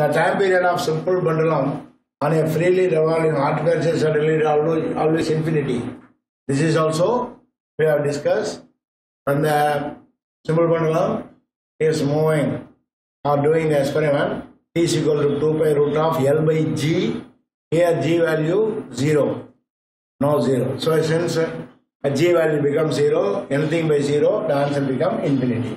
the time period of simple pendulum on a freely revolving hardware, suddenly always, always infinity. This is also we have discussed. And the simple pendulum is moving or doing the experiment, t is equal to 2 pi root of L by G. Here G value 0. No 0. So since a G G value becomes 0, anything by 0, the answer become infinity.